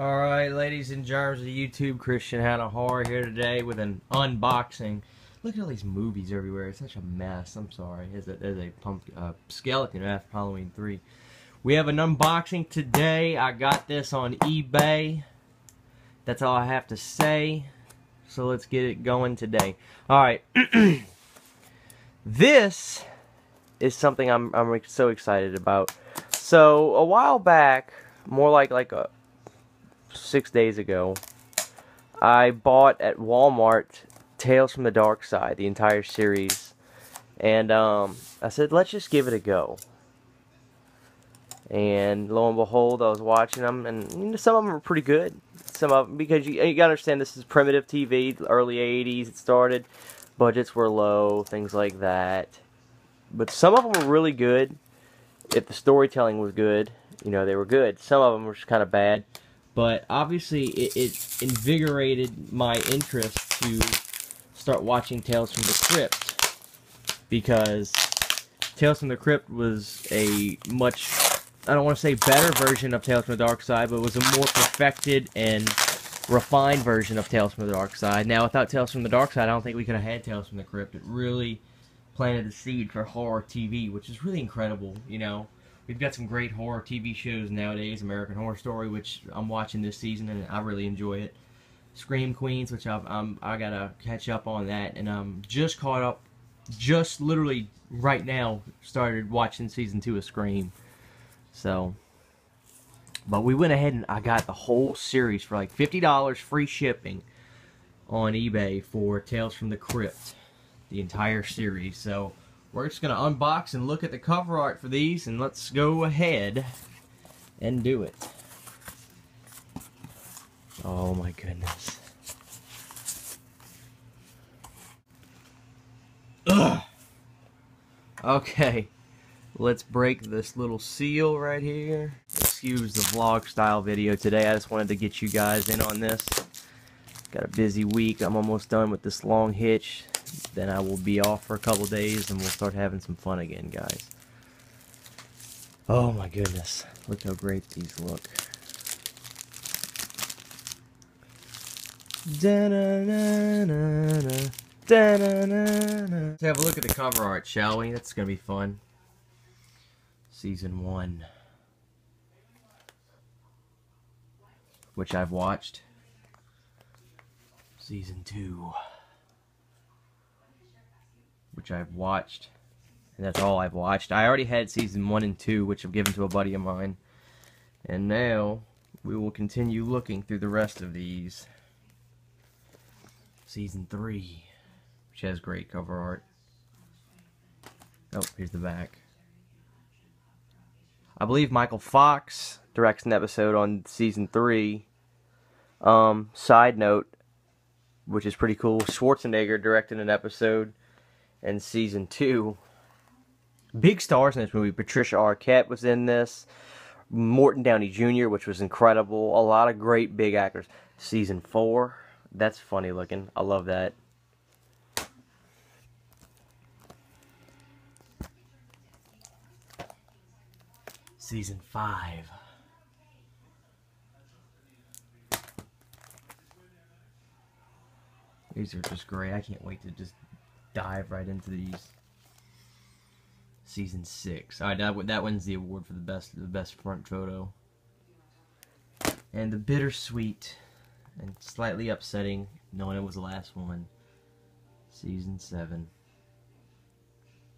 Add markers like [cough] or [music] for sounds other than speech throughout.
Alright, ladies and germs of YouTube, Christian Hannah Horror here today with an unboxing. Look at all these movies everywhere. It's such a mess. I'm sorry. There's a, there's a pump, uh, skeleton after Halloween 3. We have an unboxing today. I got this on eBay. That's all I have to say. So let's get it going today. Alright. [clears throat] this is something I'm, I'm so excited about. So, a while back, more like like a six days ago, I bought at Walmart Tales from the Dark Side, the entire series. And um, I said, let's just give it a go. And lo and behold, I was watching them, and you know, some of them are pretty good. Some of them, because you, you gotta understand this is primitive TV, early 80s it started. Budgets were low, things like that. But some of them were really good. If the storytelling was good, you know, they were good. Some of them were just kind of bad. But obviously, it, it invigorated my interest to start watching Tales from the Crypt. Because Tales from the Crypt was a much, I don't want to say better version of Tales from the Dark Side, but it was a more perfected and refined version of Tales from the Dark Side. Now, without Tales from the Dark Side, I don't think we could have had Tales from the Crypt. It really planted the seed for horror TV, which is really incredible, you know. We've got some great horror TV shows nowadays. American Horror Story, which I'm watching this season, and I really enjoy it. Scream Queens, which I've, um, I gotta catch up on that, and I'm just caught up, just literally right now started watching season two of Scream. So, but we went ahead and I got the whole series for like $50 free shipping on eBay for Tales from the Crypt, the entire series. So, we're just going to unbox and look at the cover art for these, and let's go ahead and do it. Oh my goodness. Ugh. Okay, let's break this little seal right here. Excuse the vlog style video today. I just wanted to get you guys in on this. Got a busy week. I'm almost done with this long hitch then I will be off for a couple days and we'll start having some fun again, guys. Oh my goodness. Look how great these look. Let's have a look at the cover art, shall we? That's going to be fun. Season 1. Which I've watched. Season 2 which I've watched. And that's all I've watched. I already had season 1 and 2, which I've given to a buddy of mine. And now, we will continue looking through the rest of these. Season 3, which has great cover art. Oh, here's the back. I believe Michael Fox directs an episode on season 3. Um, side note, which is pretty cool, Schwarzenegger directed an episode in season two. Big stars in this movie. Patricia Arquette was in this. Morton Downey Jr., which was incredible. A lot of great big actors. Season four. That's funny looking. I love that. Season five. These are just great. I can't wait to just dive right into these. Season six. All right, that that wins the award for the best the best front photo. And the bittersweet and slightly upsetting, knowing it was the last one. Season seven.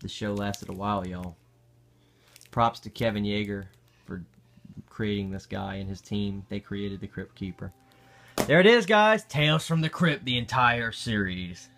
The show lasted a while, y'all. Props to Kevin Yagher for creating this guy and his team. They created the Crypt Keeper. There it is, guys. Tales from the Crypt, the entire series.